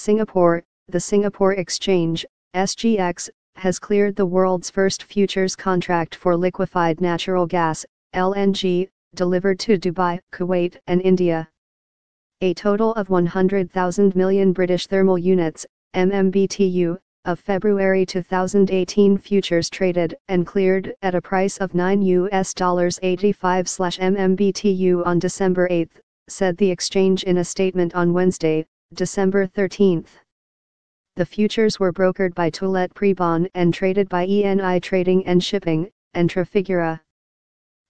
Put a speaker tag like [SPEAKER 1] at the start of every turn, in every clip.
[SPEAKER 1] Singapore, the Singapore Exchange, SGX, has cleared the world's first futures contract for liquefied natural gas, LNG, delivered to Dubai, Kuwait and India. A total of 100,000 million British thermal units, MMBTU, of February 2018 futures traded and cleared at a price of 9 US dollars 85 MMBTU on December 8, said the exchange in a statement on Wednesday, December 13. The futures were brokered by Tullett Prebon and traded by ENI Trading and Shipping, and Trafigura.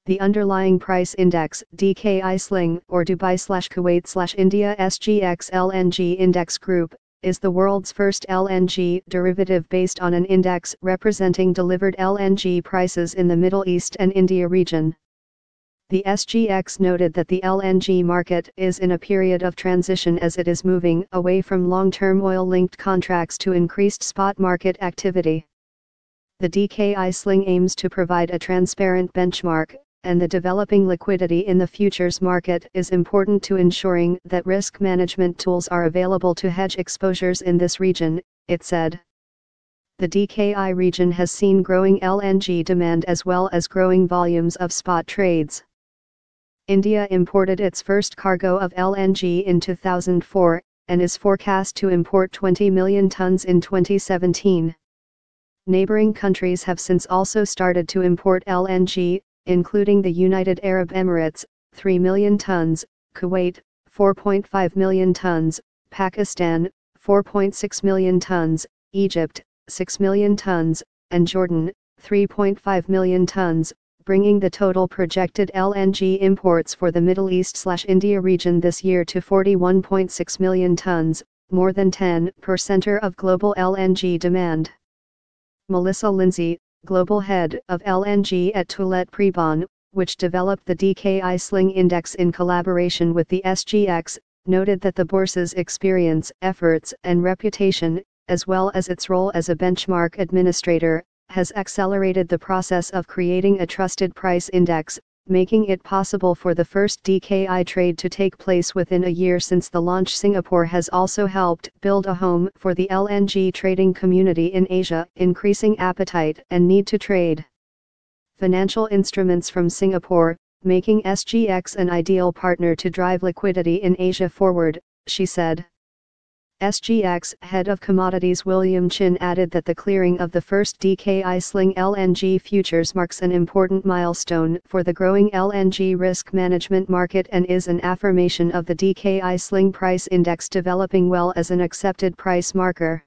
[SPEAKER 1] The underlying price index DKI Sling or Dubai slash Kuwait slash India SGX LNG Index Group is the world's first LNG derivative based on an index representing delivered LNG prices in the Middle East and India region. The SGX noted that the LNG market is in a period of transition as it is moving away from long-term oil-linked contracts to increased spot market activity. The DKI sling aims to provide a transparent benchmark, and the developing liquidity in the futures market is important to ensuring that risk management tools are available to hedge exposures in this region, it said. The DKI region has seen growing LNG demand as well as growing volumes of spot trades. India imported its first cargo of LNG in 2004, and is forecast to import 20 million tons in 2017. Neighboring countries have since also started to import LNG, including the United Arab Emirates, 3 million tons, Kuwait, 4.5 million tons, Pakistan, 4.6 million tons, Egypt, 6 million tons, and Jordan, 3.5 million tons, bringing the total projected LNG imports for the Middle East-India region this year to 41.6 million tons, more than 10% of global LNG demand. Melissa Lindsay, global head of LNG at Tullett Prebon, which developed the DKI Sling Index in collaboration with the SGX, noted that the bourse's experience, efforts and reputation, as well as its role as a benchmark administrator, has accelerated the process of creating a trusted price index, making it possible for the first DKI trade to take place within a year since the launch. Singapore has also helped build a home for the LNG trading community in Asia, increasing appetite and need to trade financial instruments from Singapore, making SGX an ideal partner to drive liquidity in Asia forward, she said. SGX head of commodities William Chin added that the clearing of the first DKI Sling LNG futures marks an important milestone for the growing LNG risk management market and is an affirmation of the DKI Sling price index developing well as an accepted price marker.